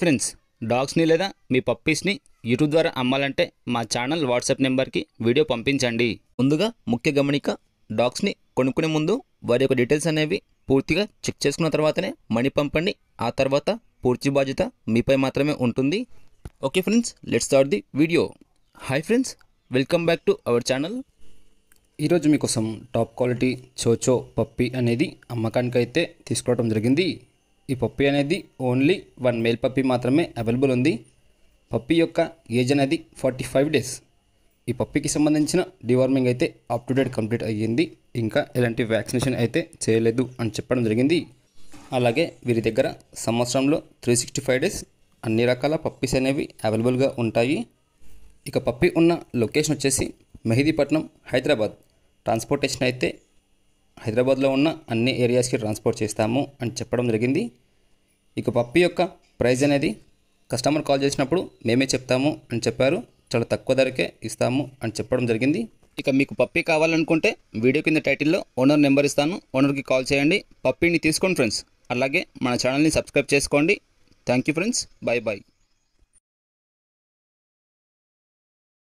Friends డాగ్స్ని లేదా మీ పప్పీస్ని YouTube ద్వారా అమ్మాలంటే మా ఛానల్ వాట్సాప్ నెంబర్కి వీడియో పంపించండి. ముందుగా ముఖ్య గమనిక డాగ్స్ని కొనుక్కునే ముందు వారి యొక్క డీటెయిల్స్ అనేవి పూర్తిగా చెక్ చేసుకున్న తర్వాతనే మనీ పంపండి. ఆ తర్వాత పూర్తి బాధ్యత మీపై మాత్రమే ఉంటుంది. Okay friends let's start the video hi friends welcome back to our channel ఈరోజు మీకోసం టాప్ క్వాలిటీ చోచో పప్పి అనేది అమ్మకానికైతే తీసుకురావడం జరిగింది. ఈ పప్పి అనేది ఓన్లీ వన్ మేల్ పప్పి మాత్రమే అవైలబుల్ ఉంది. పప్పి యొక్క ఏజ్ అనేది ఫార్టీ ఫైవ్ డేస్ ఈ పప్పికి సంబంధించిన డివార్మింగ్ అయితే అప్ టు డేట్ కంప్లీట్ అయ్యింది. ఇంకా ఎలాంటి వ్యాక్సినేషన్ అయితే చేయలేదు అని చెప్పడం జరిగింది. అలాగే వీరి దగ్గర సంవత్సరంలో త్రీ సిక్స్టీ ఫైవ్ డేస్ అన్ని రకాల పప్పీస్ అనేవి అవైలబుల్గా ఉంటాయి. ఇక పప్పి ఉన్న లొకేషన్ వచ్చేసి మెహదీపట్నం హైదరాబాద్. ట్రాన్స్పోర్టేషన్ అయితే హైదరాబాద్లో ఉన్న అన్ని ఏరియాస్కి ట్రాన్స్పోర్ట్ చేస్తాము అని చెప్పడం జరిగింది. ఇక పప్పి యొక్క ప్రైస్ అనేది కస్టమర్ కాల్ చేసినప్పుడు మేమే చెప్తాము అని చెప్పారు. చాలా తక్కువ ధరకే ఇస్తాము అని చెప్పడం జరిగింది. ఇక మీకు పప్పీ కావాలనుకుంటే వీడియో కింద టైటిల్లో ఓనర్ నెంబర్ ఇస్తాను. ఓనర్కి కాల్ చేయండి. పప్పీని తీసుకోండి ఫ్రెండ్స్. అలాగే మన ఛానల్ని సబ్స్క్రైబ్ చేసుకోండి. Thank you friends. Bye bye